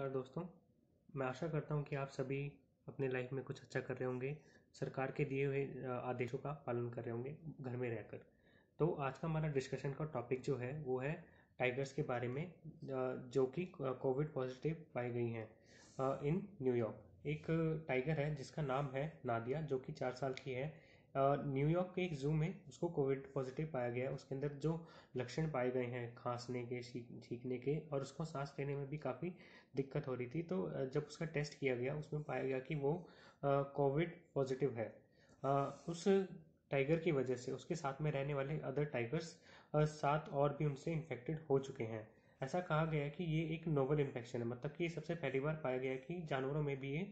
नमस्कार दोस्तों, मैं आशा करता हूँ कि आप सभी अपने लाइफ में कुछ अच्छा कर रहे होंगे, सरकार के दिए हुए आदेशों का पालन कर रहे होंगे, घर में रहकर। तो आज का हमारा डिस्कशन का टॉपिक जो है, वो है टाइगर्स के बारे में जो कि कोविड पॉजिटिव पाई गई हैं इन न्यूयॉर्क एक टाइगर है, जिसका नाम है नादिया, जो कि चार साल की है। न्यूयॉर्क के एक जू में उसको कोविड पॉजिटिव पाया गया। उसके अंदर जो लक्षण पाए गए हैं, खांसने के छींकने के और उसको सांस लेने में भी काफ़ी दिक्कत हो रही थी। तो जब उसका टेस्ट किया गया, उसमें पाया गया कि वो कोविड पॉजिटिव है। उस टाइगर की वजह से उसके साथ में रहने वाले अदर टाइगर्स सात और भी उनसे इन्फेक्टेड हो चुके हैं। ऐसा कहा गया है कि ये एक नोवल इन्फेक्शन है। मतलब कि सबसे पहली बार पाया गया कि जानवरों में भी ये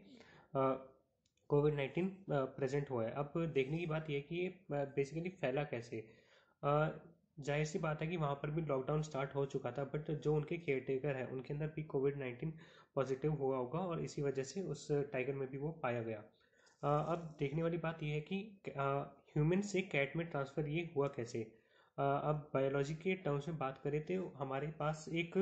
कोविड नाइन्टीन प्रेजेंट हुआ है। अब देखने की बात यह है कि ये बेसिकली फैला कैसे? ज़ाहिर सी बात है कि वहाँ पर भी लॉकडाउन स्टार्ट हो चुका था बट जो उनके केयर टेकर है, उनके अंदर भी कोविड नाइन्टीन पॉजिटिव हुआ होगा और इसी वजह से उस टाइगर में भी वो पाया गया। अब देखने वाली बात यह है कि ह्यूमन से कैट में ट्रांसफ़र ये हुआ कैसे? अब बायोलॉजी के टर्म्स में बात करें तो हमारे पास एक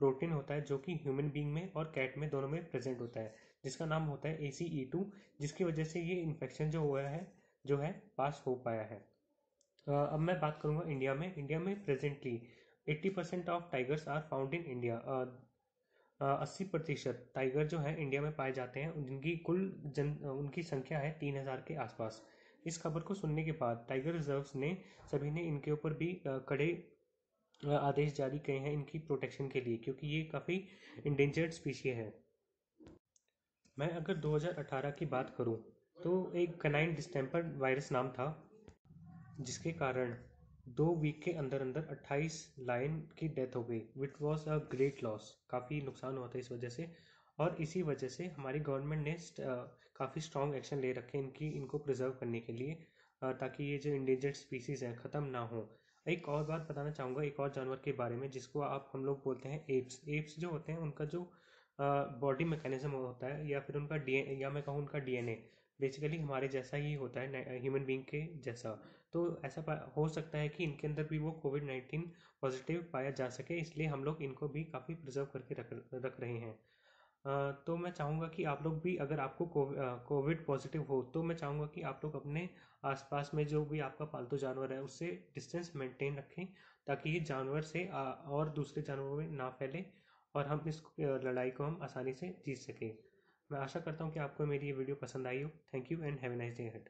प्रोटीन होता है जो कि ह्यूमन बींग में और कैट में दोनों में प्रेजेंट होता है, जिसका नाम होता है ए सी ई टू जिसकी वजह से ये इन्फेक्शन जो हुआ है, जो है पास हो पाया है। अब मैं बात करूँगा इंडिया में। इंडिया में presently 80 percent of tigers are found in India अस्सी प्रतिशत टाइगर जो है इंडिया में पाए जाते हैं, जिनकी कुल जन, उनकी संख्या है तीन हज़ार के आसपास। इस खबर को सुनने के बाद टाइगर रिजर्व्स ने, सभी ने इनके ऊपर भी कड़े आदेश जारी किए हैं इनकी प्रोटेक्शन के लिए, क्योंकि ये काफ़ी इंडेंजर्ड स्पीशी है। मैं अगर 2018 की बात करूँ तो एक कनाइन डिस्टेम्पर वायरस नाम था, जिसके कारण दो वीक के अंदर अंदर 28 लाइन की डेथ हो गई it was a great loss काफ़ी नुकसान हुआ था इस वजह से। और इसी वजह से हमारी गवर्नमेंट ने काफ़ी स्ट्रॉन्ग एक्शन ले रखे इनकी, इनको प्रिजर्व करने के लिए ताकि ये जो इंडेंजर्ड स्पीसीज़ हैं, ख़त्म ना हो। एक और बात बताना चाहूँगा, एक और जानवर के बारे में, जिसको आप, हम लोग बोलते हैं एप्स एप्स जो होते हैं, उनका जो बॉडी मैकेनिज्म होता है, या फिर उनका डी या मैं कहूँ उनका डीएनए बेसिकली हमारे जैसा ही होता है ह्यूमन बींग के जैसा। तो ऐसा हो सकता है कि इनके अंदर भी वो कोविड नाइन्टीन पॉजिटिव पाया जा सके, इसलिए हम लोग इनको भी काफ़ी प्रिजर्व करके रख रख रहे हैं। तो मैं चाहूँगा कि आप लोग भी अगर आपको कोविड पॉजिटिव हो तो मैं चाहूँगा कि आप लोग अपने आसपास में जो भी आपका पालतू जानवर है उससे डिस्टेंस मेंटेन रखें, ताकि ये जानवर से और दूसरे जानवरों में ना फैले, और हम इस लड़ाई को हम आसानी से जीत सकें। मैं आशा करता हूँ कि आपको मेरी ये वीडियो पसंद आई हो। Thank you and have nice day head